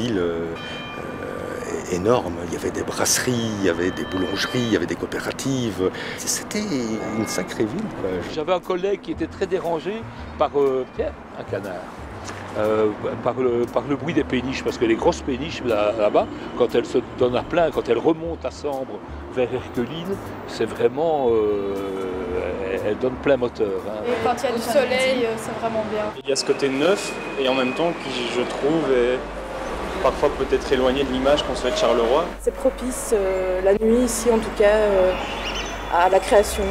ville euh, énorme. Il y avait des brasseries, il y avait des boulangeries, il y avait des coopératives. C'était une sacrée ville. J'avais un collègue qui était très dérangé par euh, un canard. Euh, par, le, par le bruit des péniches, parce que les grosses péniches là- là-bas, quand elles se donnent à plein, quand elles remontent à Sambre vers Herculine, c'est vraiment. euh, elles, donnent plein moteur. hein. Et quand il y a du soleil, c'est vraiment bien. Il y a ce côté neuf et en même temps qui, je trouve, est parfois peut-être éloigné de l'image qu'on se fait de Charleroi. C'est propice euh, la nuit ici en tout cas euh, à la création,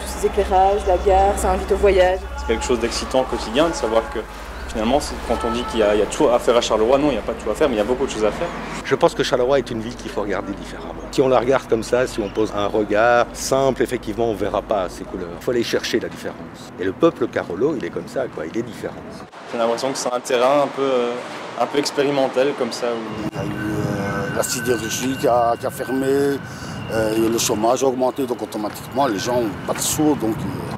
tous ces éclairages, la gare, ça invite au voyage. C'est quelque chose d'excitant au quotidien de savoir que finalement, quand on dit qu'il y, a il y a tout à faire à Charleroi, non, il n'y a pas tout à faire, mais il y a beaucoup de choses à faire. Je pense que Charleroi est une ville qu'il faut regarder différemment. Si on la regarde comme ça, si on pose un regard simple, effectivement, on ne verra pas ces couleurs. Il faut aller chercher la différence. Et le peuple Carolo, il est comme ça, quoi. il est différent. J'ai l'impression que c'est un terrain un peu, euh, un peu expérimental comme ça. où- Il y a eu euh, la sidérurgie qui a, qui a fermé, euh, et le chômage a augmenté, donc automatiquement les gens n'ont pas de sous, donc euh,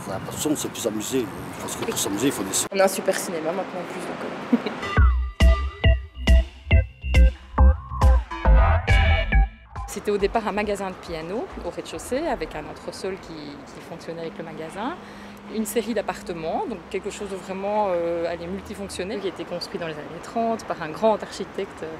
enfin, pas de sous, on s'est plus amusé. Parce que pour s'amuser, il faut des sous. On a un super cinéma maintenant en plus. Donc, euh, C'était au départ un magasin de piano au rez-de-chaussée avec un entresol qui, qui fonctionnait avec le magasin. Une série d'appartements, donc quelque chose de vraiment euh, multifonctionnel qui a été construit dans les années 30 par un grand architecte euh,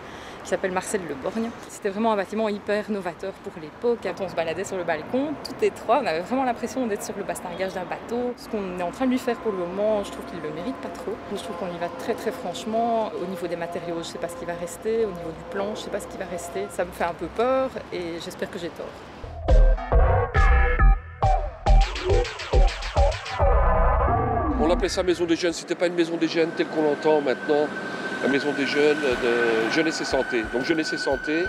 qui s'appelle Marcel Le Borgne. C'était vraiment un bâtiment hyper novateur pour l'époque. On se baladait sur le balcon, tout étroit, on avait vraiment l'impression d'être sur le bastingage d'un bateau. Ce qu'on est en train de lui faire pour le moment, je trouve qu'il ne le mérite pas trop. Je trouve qu'on y va très très franchement. Au niveau des matériaux, je ne sais pas ce qui va rester. Au niveau du plan, je ne sais pas ce qui va rester. Ça me fait un peu peur et j'espère que j'ai tort. On l'appelait ça maison des jeunes, c'était pas une maison des jeunes telle qu'on l'entend maintenant, la maison des jeunes de jeunesse et santé. Donc jeunesse et santé,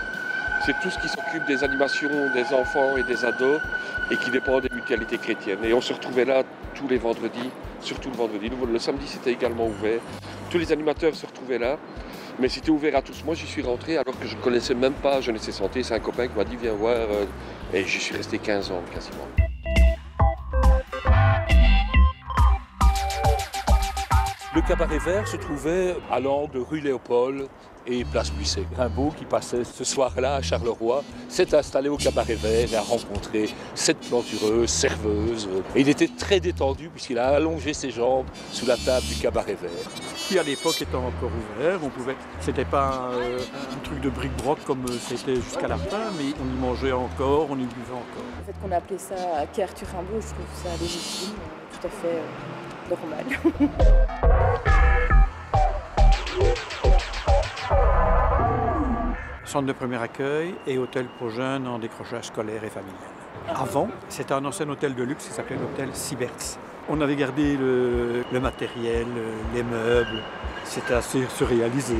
c'est tout ce qui s'occupe des animations des enfants et des ados et qui dépend des mutualités chrétiennes. Et on se retrouvait là tous les vendredis, surtout le vendredi. Le, le samedi c'était également ouvert. Tous les animateurs se retrouvaient là, mais c'était ouvert à tous. Moi j'y suis rentré alors que je ne connaissais même pas jeunesse et santé. C'est un copain qui m'a dit viens voir euh, et j'y suis resté 15 ans quasiment. Le cabaret vert se trouvait à l'angle rue Léopold et place Buisset. Rimbaud, qui passait ce soir-là à Charleroi, s'est installé au cabaret vert et a rencontré cette plantureuse, serveuse. Et il était très détendu puisqu'il a allongé ses jambes sous la table du cabaret vert. qui à l'époque était encore ouvert. On pouvait, c'était pas un, euh, un truc de bric-broc comme euh, c'était jusqu'à la fin, mais on y mangeait encore, on y buvait encore. le fait qu'on a appelé ça Arthur Rimbaud, je trouve ça légitime, euh, tout à fait euh, normal. Centre de premier accueil et hôtel pour jeunes en décrochage scolaire et familial. Avant, c'était un ancien hôtel de luxe qui s'appelait l'hôtel Siberts. On avait gardé le, matériel, les meubles. C'était assez surréalisé.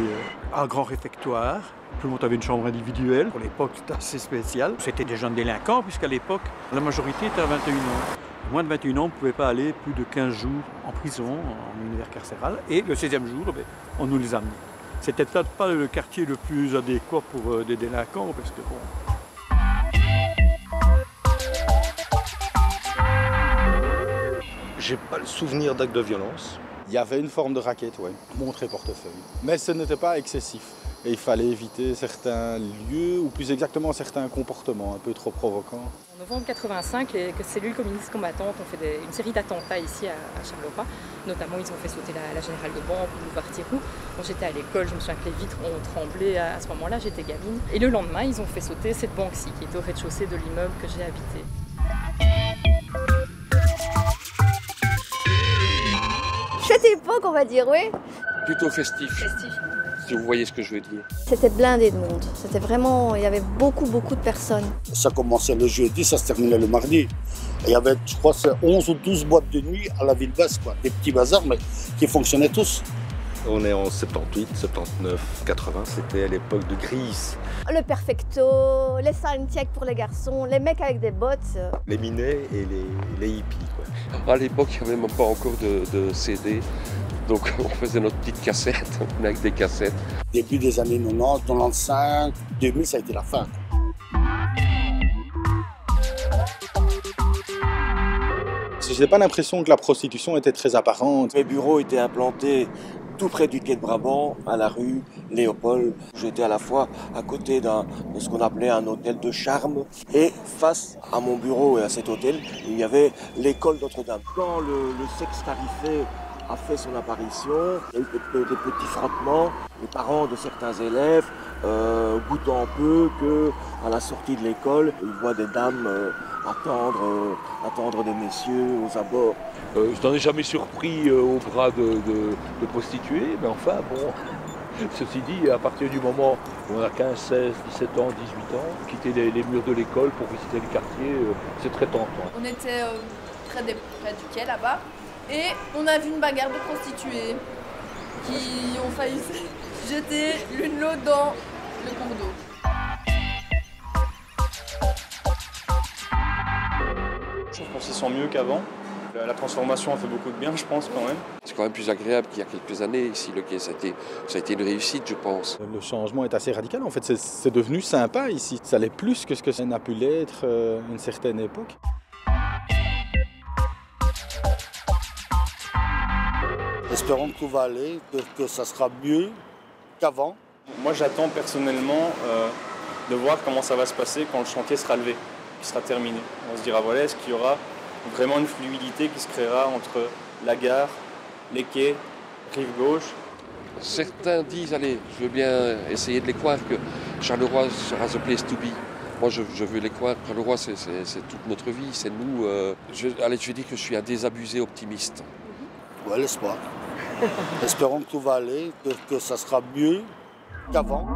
Un grand réfectoire. Tout le monde avait une chambre individuelle. Pour l'époque, c'était assez spécial. C'était des jeunes délinquants, puisqu'à l'époque, la majorité était à 21 ans. Moins de 21 ans, on ne pouvait pas aller plus de 15 jours en prison, en univers carcéral. Et le 16e jour, ben, on nous les amenait. C'était peut-être pas le quartier le plus adéquat pour euh, des délinquants, parce que bon, J'ai pas le souvenir d'actes de violence. Il y avait une forme de raquette, oui, montrer portefeuille. Mais ce n'était pas excessif. Et il fallait éviter certains lieux, ou plus exactement certains comportements un peu trop provocants. En novembre 85, les cellules communistes combattantes ont fait des- une série d'attentats ici à, à Charleroi. Notamment, ils ont fait sauter la, la Générale de Banque, le boulevard Thiroux. Quand j'étais à l'école, je me souviens que les vitres ont tremblé à, à ce moment-là, j'étais gamine. Et le lendemain, ils ont fait sauter cette banque-ci, qui était au rez-de-chaussée de l'immeuble que j'ai habité. Chouette époque, on va dire, oui. Plutôt festif, Festif. Si vous voyez ce que je veux dire. C'était blindé de monde. C'était vraiment, il y avait beaucoup, beaucoup de personnes. Ça commençait le jeudi, ça se terminait le mardi. Et il y avait, je crois, c'est 11 ou 12 boîtes de nuit à la ville basse, quoi. Des petits bazars, mais qui fonctionnaient tous. On est en 78, 79, 80. C'était à l'époque de Gris. Le perfecto, les soundchecks pour les garçons, les mecs avec des bottes. Les minets et les, les hippies. Quoi. À l'époque, il n'y avait même pas encore de, de CD. Donc on faisait notre petite cassette, on venait avec des cassettes. Début des années 90, 95, 2000, ça a été la fin. Je n'ai pas l'impression que la prostitution était très apparente. Les bureaux étaient implantés tout près du quai de Brabant, à la rue Léopold. J'étais à la fois à côté de ce qu'on appelait un hôtel de charme et face à mon bureau et à cet hôtel, il y avait l'école Notre-Dame. Quand le, le sexe tarifé a fait son apparition, il y a eu des, petits frottements, les parents de certains élèves euh, goûtant un peu que à la sortie de l'école, ils voient des dames euh, attendre, euh, attendre des messieurs aux abords. Euh, je n'en ai jamais surpris euh, au bras de, de- de prostituées, mais enfin bon. Ceci dit, à partir du moment où on a 15, 16, 17 ans, 18 ans, quitter les, les murs de l'école pour visiter le quartier, euh, c'est très tentant. On était euh, près, des- près du quai là-bas et on a vu une bagarre de prostituées qui ont failli se jeter l'une l'autre dans le cours d'eau. Je trouve qu'on s'y sent mieux qu'avant. La transformation a fait beaucoup de bien, je pense, quand même. C'est quand même plus agréable qu'il y a quelques années ici, le quai. Ça a été, ça a été une réussite, je pense. Le changement est assez radical. En fait, c'est- c'est devenu sympa ici. Ça l'est plus que ce que ça n'a pu l'être euh, à une certaine époque. Espérons que tout va aller, que, que ça sera mieux qu'avant. Moi, j'attends personnellement euh, de voir comment ça va se passer quand le chantier sera levé, qui sera terminé. On se dira, voilà, est-ce qu'il y aura vraiment une fluidité qui se créera entre la gare, les quais, rive gauche? Certains disent, allez, je veux bien essayer de les croire que Charleroi sera the place to be. Moi, je, je veux les croire. Charleroi, c'est- toute notre vie, c'est nous. euh, je, allez, je vais dire que je suis un désabusé optimiste. Ouais, l'espoir. Espérons que tout va aller, que, que ça sera mieux qu'avant.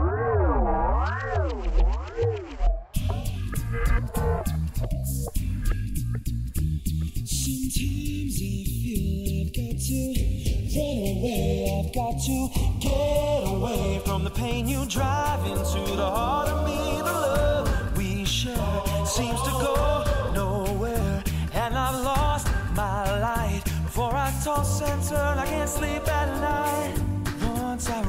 Sometimes I feel For I toss and turn, I can't sleep at night. Once I